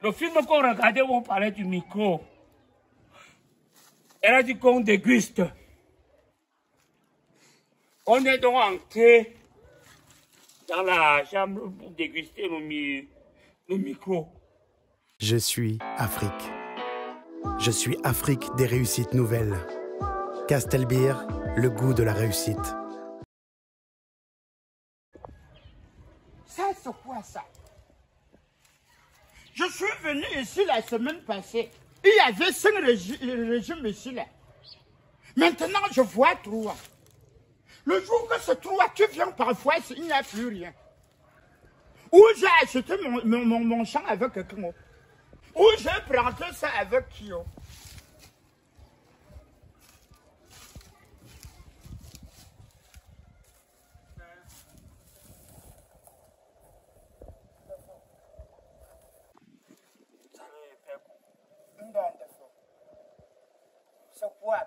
Le film qu'on regardait où on parlait du micro, elle a dit qu'on déguste. On est donc entré dans la chambre pour déguster le, mi- le micro. Je suis Afrique. Je suis Afrique des réussites nouvelles. Castelbeer, le goût de la réussite. Ça, c'est quoi ça? Je suis venu ici la semaine passée. Il y avait cinq régi- régimes ici là. Maintenant, je vois trois. Le jour que ce trois, tu viens parfois, il n'y a plus rien. Ou j'ai acheté mon, mon, mon, champ avec quelqu'un. Ou j'ai planté ça avec qui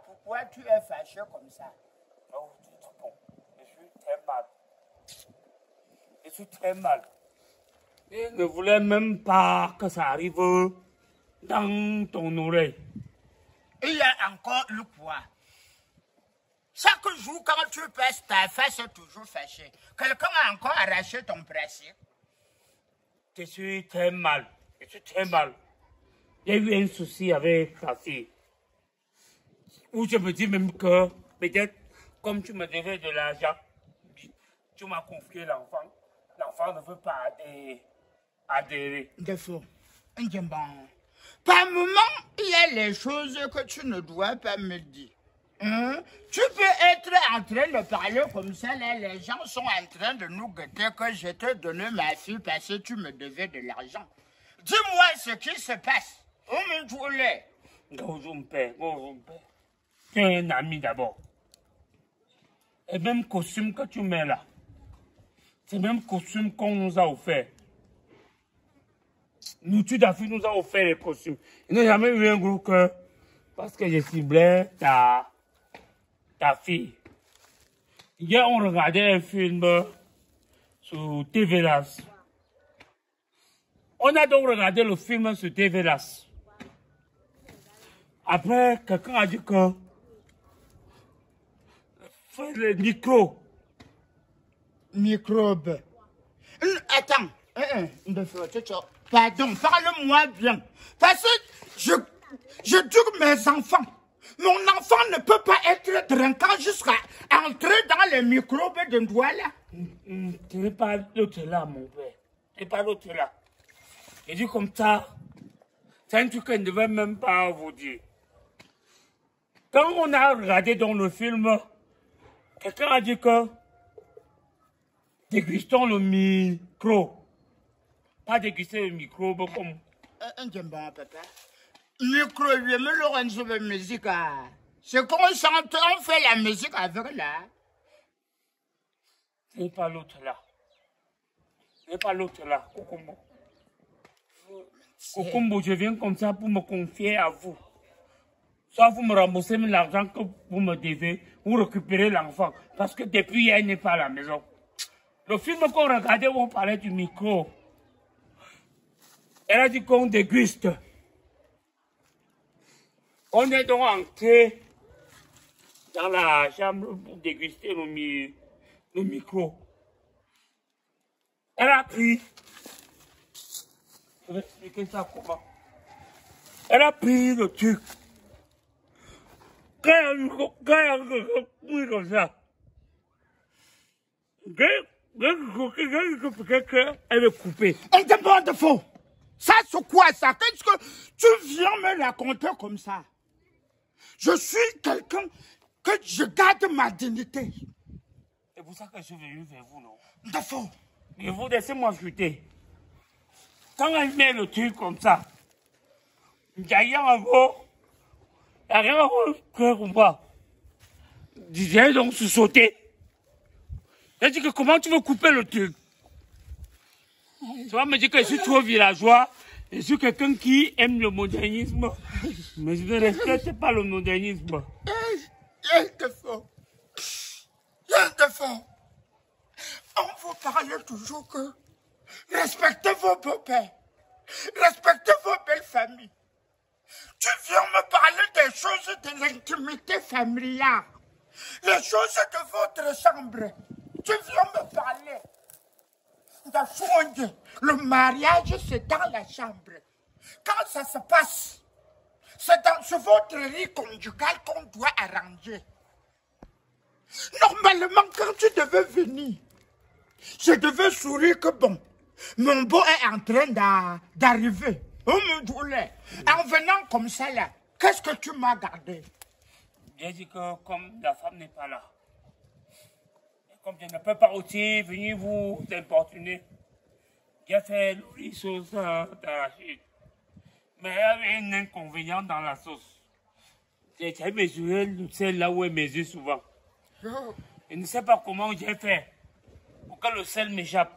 Pourquoi tu es fâché comme ça? Oh, tu bon, je suis très mal. Je suis très mal. Et ne voulais même pas que ça arrive dans ton oreille. Il y a encore le poids. Chaque jour, quand tu passes ta face, est toujours fâché. Quelqu'un a encore arraché ton bracelet. Je suis très mal. Je suis très mal. J'ai eu un souci avec ta fille. Où je me dis même que peut-être comme tu me devais de l'argent, tu m'as confié l'enfant. L'enfant ne veut pas adhérer. adhérer. Défaut. bon. Par moment, il y a les choses que tu ne dois pas me dire. Hein? Tu peux être en train de parler comme ça, là, les gens sont en train de nous guetter que je t'ai donné ma fille parce que tu me devais de l'argent. Dis-moi ce qui se passe. On me voulait. Bonjour, mon père. Bonjour, mon père. Tu es un ami d'abord. Et même costume que tu mets là, c'est même costume qu'on nous a offert. Nous, tu d'Afrique nous a offert les costumes. Il n'a jamais eu un groupe que, parce que je ciblais ta, ta fille. Hier, on regardait un film sur TV Las. On a donc regardé le film sur TV Las. Après, quelqu'un a dit que fais le micro. Microbe. Hum, Attends. Tu- tu- Pardon, parle-moi bien. Parce que je, je dis mes enfants. Mon enfant ne peut pas être trinquant jusqu'à entrer dans les microbes de doigt là. Hum, Tu n'es pas l'autre là, mon père. Tu n'es pas l'autre là. Et dit comme ça, c'est un truc que je ne devais même pas vous dire. Quand on a regardé dans le film, quelqu'un a dit que dégustons le micro. Pas déguster le micro, mais comme Euh, papa. Micro, je me le rends sur la musique. ah. C'est qu'on chante, on fait la musique avec là. Ce n'est pas l'autre là. Ce n'est pas l'autre là, Kokombo. Kokombo, je viens comme ça pour me confier à vous. Soit vous me remboursez l'argent que vous me devez, ou récupérez l'enfant. Parce que depuis hier, il n'est pas à la maison. Le film qu'on regardait on parlait du micro, elle a dit qu'on déguste. On est donc entré dans la chambre pour déguster le, le micro. Elle a pris. Je vais expliquer ça comment. Elle a pris le truc. Quand elle a quand elle a pris comme ça. Elle est coupée. Un jambon de faux. Ça, c'est quoi ça? Qu'est-ce que tu viens me raconter comme ça? Je suis quelqu'un que je garde ma dignité. C'est pour ça que je suis venu vers vous, non? De faux. Mais vous laissez-moi chuter. Quand elle met le truc comme ça, il n'y a rien que ça. J'ai donc. Elle dit que comment tu veux couper le truc? Tu vas me dire que je suis trop villageois. Je suis quelqu'un qui aime le modernisme. Mais je ne respecte pas le modernisme. De faux. On vous parle toujours que respectez vos beaux-pères. Respectez vos choses de l'intimité familiale, les choses de votre chambre. Tu viens me parler. De le mariage, c'est dans la chambre. Quand ça se passe, c'est dans votre lit conjugal qu'on doit arranger. Normalement, quand tu devais venir, je devais sourire que bon, mon beau est en train d'arriver. Oh mon En venant comme ça là, qu'est-ce que tu m'as gardé? J'ai dit que comme la femme n'est pas là, comme je ne peux pas aussi venir vous importuner, j'ai fait les sauce la chute. Mais il y avait un inconvénient dans la sauce. J'ai mesuré sel là où elle mesure souvent. Oh. Je ne sais pas comment j'ai fait pour que le sel m'échappe.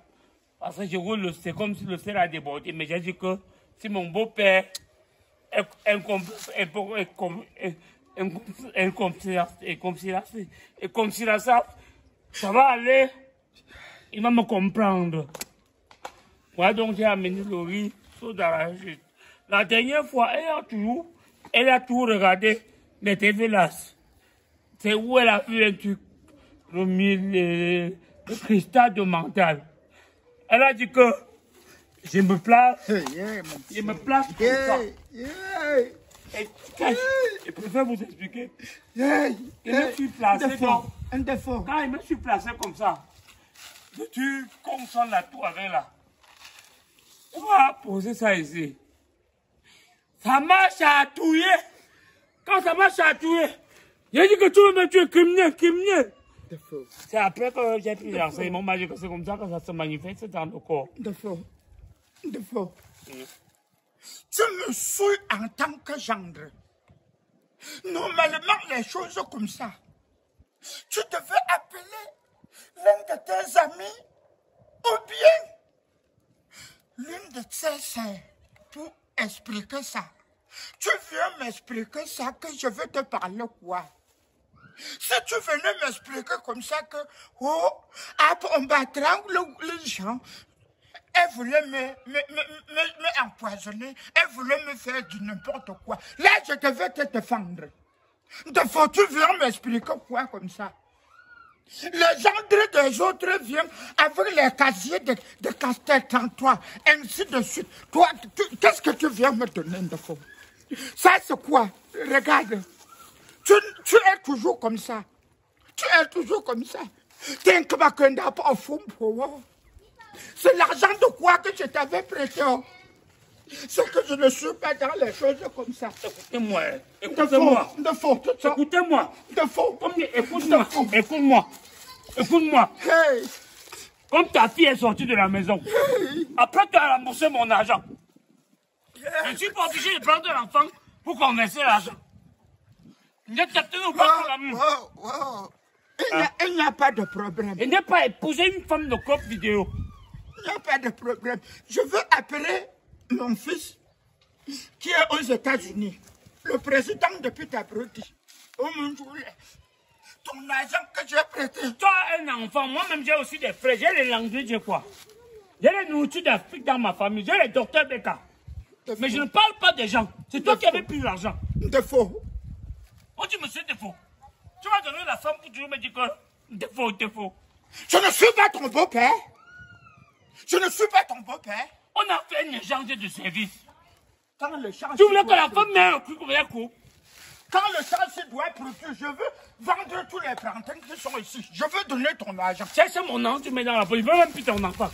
Parce que je roule, c'est comme si le sel a débordé. Mais j'ai dit que si mon beau-père est, la ça, va aller. Il va me comprendre. Voilà donc j'ai amené le riz la La dernière fois, elle a toujours, elle a tout regardé les TV C'est où elle a vu un truc, le cristal de mental. Elle a dit que je me place, je me place comme ça. Et, je préfère vous expliquer. Je me suis placé un défaut. Quand je me suis placé comme ça, je tue comme ça la avec là. On va poser ça ici. Ça m'a chatouillé. Quand ça m'a chatouillé, j'ai dit que tu veux me tuer criminel, criminel. C'est après que j'ai pris l'enseignement magique, c'est comme ça que ça se manifeste dans le corps. De faux. Tu me suis en tant que gendre. Normalement, les choses comme ça, tu devais appeler l'un de tes amis ou bien l'une de tes sœurs pour expliquer ça. Tu viens m'expliquer ça que je veux te parler quoi? Si tu venais m'expliquer comme ça que, oh, on battra les gens, elle voulait me, me, me, me, empoisonner, elle voulait me faire du n'importe quoi. Là, je devais te défendre. De fois, tu viens m'expliquer quoi comme ça? Les gens des autres viennent avec les casiers de, de Castel 33, ainsi de suite. Toi, qu'est-ce que tu viens me donner de faux Ça, c'est quoi? Regarde. Tu, tu, es toujours comme ça. Tu es toujours comme ça. C'est l'argent de quoi que je t'avais prêté. Oh? C'est que je ne suis pas dans les choses comme ça. Écoutez-moi. Écoutez-moi. De faux. Écoutez-moi. De faux. Écoute-moi. Écoute-moi. Écoute-moi. Hey. Comme ta fille est sortie de la maison, après tu as remboursé mon argent. Je ne suis pas obligé de prendre l'enfant pour converser l'argent. Ne t'attendons pas pour l'amour. Wow, wow. Il n'y a, pas de problème. Il n'est pas épouser une femme de cop vidéo. Il n'y a pas de problème. Je veux appeler mon fils qui est aux États-Unis, le président de Peterbrody. Oh mon Dieu, ton argent que j'ai prêté. Toi, un enfant, moi-même j'ai aussi des frères, j'ai les langues, j'ai quoi? J'ai les nourritures d'Afrique dans ma famille, j'ai les docteurs Beka. Mais je ne parle pas des gens. C'est toi qui avais pris l'argent. De faux. Oh, tu me sais défaut. Tu vas donner la femme pour toujours me dire que défaut, défaut. Je ne suis pas ton beau-père. Je ne suis pas ton beau-père. On a fait un échange de service. Quand le change tu voulais que la femme mette un coup comme. Quand le change doit produire, je veux vendre tous les plantains qui sont ici. Je veux donner ton argent. Cherche mon nom, tu mets dans la poche. Je veux même plus ton enfant.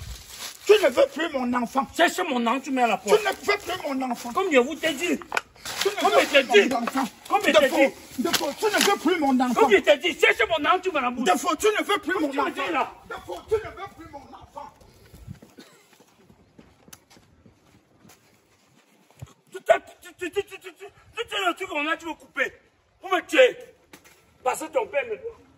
Tu ne veux plus mon enfant. Cherche mon nom, tu mets à la poche. Tu ne veux plus mon enfant. Comme je vous t'ai dit. Comme je t'ai dit. Comme je t'ai dit. Tu ne veux plus mon enfant. Comme je t'ai dit, cherche mon nom, tu mets la bouche. Tu ne veux plus mon enfant. Tu ne veux plus mon enfant. Tu tu tu tu tu tu tu tu tu tu tu tu tu tu tu tu tu tu tu tu